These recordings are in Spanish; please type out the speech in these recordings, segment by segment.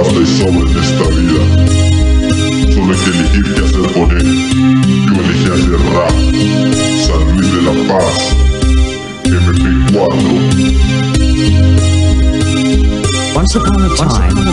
basta y sobra en esta vida. Solo hay que elegir qué hacer con él. Yo elegí hacer rap, San Luis de la Paz.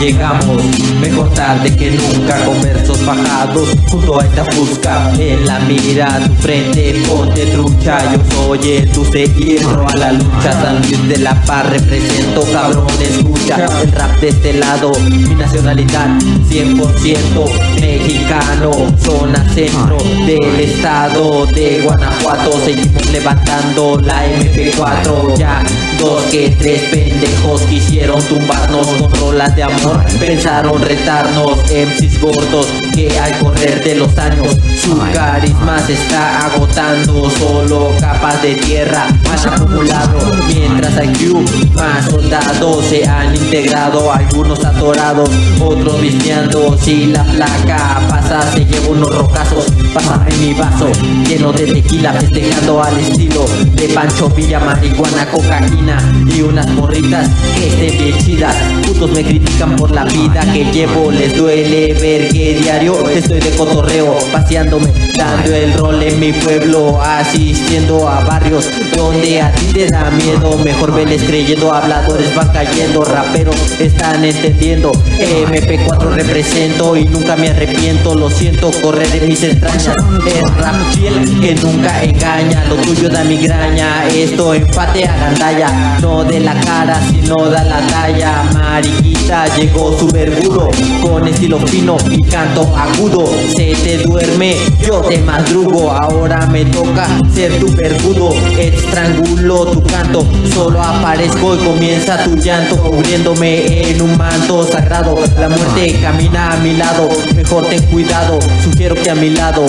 Llegamos, mejor tarde que nunca Con versos bajados junto a esta busca. En la mira, tu frente, ponte trucha Yo soy el dulce hierro. A la lucha San Luis de la Paz represento, cabrón, escucha. El rap de este lado, mi nacionalidad 100% mexicano. Zona centro del estado de Guanajuato Seguimos levantando la MP4 Ya dos que tres pendejos quisieron tumbarnos con rolas de amor. Pensaron retarnos MCs gordos que al correr de los años Su carisma se está agotando. Solo capas de tierra han acumulado. Mientras IQ más soldados se han integrado. Algunos atorados, otros visteando Si la placa pasa se lleva unos rocazos Pasa en mi vaso lleno de tequila Festejando al estilo de Pancho Villa Marihuana, cocaína y unas morritas que estén bien chidas. Putos me critican por la vida que llevo Les duele ver que estoy de cotorreo Paseándome, dando el rol en mi pueblo Asistiendo a barrios donde a ti te da miedo. Mejor veles creyendo, habladores van cayendo Raperos están entendiendo. MP4 represento y nunca me arrepiento Lo siento, correr en mis entrañas. Es rap fiel que nunca engaña Lo tuyo da migraña, esto empate a gandalla No de la cara, sino da la talla. Mariquita, llegó su vergudo Con estilo fino y canto agudo. Se te duerme, yo te madrugo Ahora me toca ser tu vergudo. Estrangulo tu canto Solo aparezco y comienza tu llanto Cubriéndome en un manto sagrado La muerte camina a mi lado Mejor ten cuidado, sugiero que a mi lado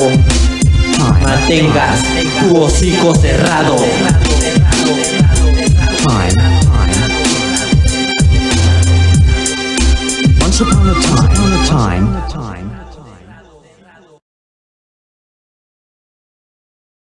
Mantengas tu hocico cerrado upon a time, upon a time,